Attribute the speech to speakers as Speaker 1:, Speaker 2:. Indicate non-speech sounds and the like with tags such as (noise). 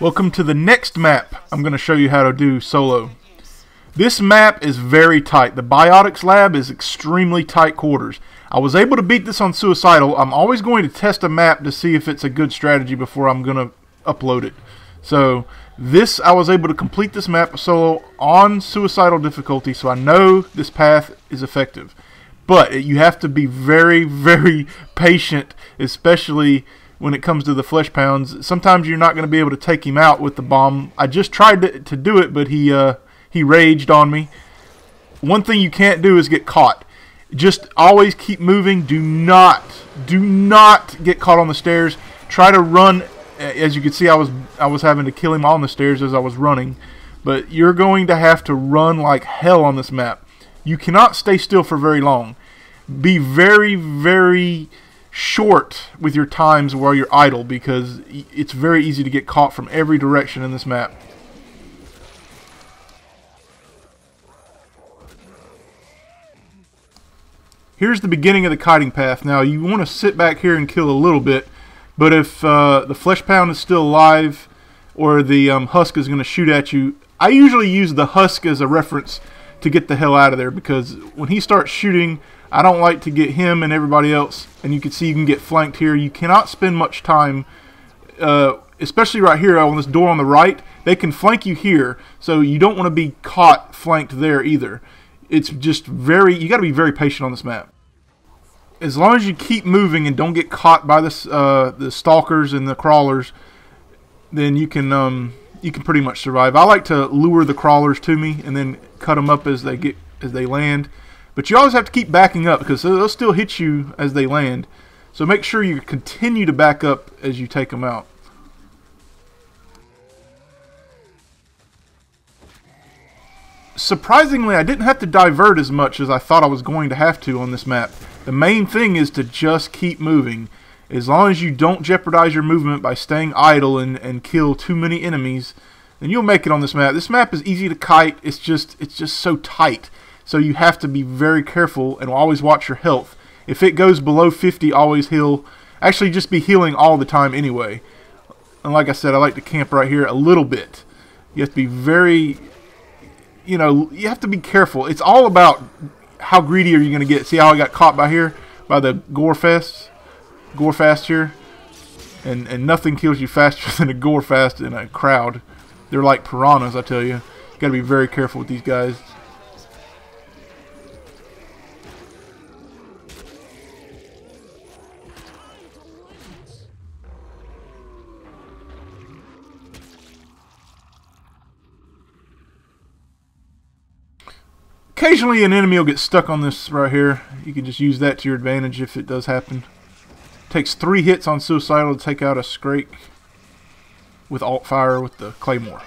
Speaker 1: Welcome to the next map I'm going to show you how to do solo. This map is very tight. The Biotics Lab is extremely tight quarters. I was able to beat this on Suicidal. I'm always going to test a map to see if it's a good strategy before I'm going to upload it. So this, I was able to complete this map solo on Suicidal difficulty, so I know this path is effective. But you have to be very, (laughs) very patient, especially when it comes to the flesh pounds. Sometimes you're not going to be able to take him out with the bomb. I just tried to, to do it, but he uh, he raged on me. One thing you can't do is get caught. Just always keep moving. Do not, do not get caught on the stairs. Try to run. As you can see, I was I was having to kill him on the stairs as I was running. But you're going to have to run like hell on this map. You cannot stay still for very long. Be very, very short with your times while you're idle because it's very easy to get caught from every direction in this map. Here's the beginning of the kiting path. Now you want to sit back here and kill a little bit, but if uh, the flesh pound is still alive or the um, husk is going to shoot at you, I usually use the husk as a reference to get the hell out of there because when he starts shooting I don't like to get him and everybody else, and you can see you can get flanked here. You cannot spend much time, uh, especially right here on this door on the right. They can flank you here, so you don't want to be caught flanked there either. It's just very, you got to be very patient on this map. As long as you keep moving and don't get caught by this, uh, the stalkers and the crawlers, then you can um, you can pretty much survive. I like to lure the crawlers to me and then cut them up as they get as they land. But you always have to keep backing up because they'll still hit you as they land. So make sure you continue to back up as you take them out. Surprisingly, I didn't have to divert as much as I thought I was going to have to on this map. The main thing is to just keep moving. As long as you don't jeopardize your movement by staying idle and, and kill too many enemies, then you'll make it on this map. This map is easy to kite. It's just it's just so tight. So you have to be very careful and always watch your health. If it goes below 50, always heal. Actually, just be healing all the time anyway. And like I said, I like to camp right here a little bit. You have to be very, you know, you have to be careful. It's all about how greedy are you going to get. See how I got caught by here? By the gore fest? Gore fast here? And, and nothing kills you faster (laughs) than a gore fast in a crowd. They're like piranhas, I tell you. you got to be very careful with these guys. Occasionally an enemy will get stuck on this right here. You can just use that to your advantage if it does happen. Takes three hits on Suicidal to take out a Scrake with alt fire with the Claymore.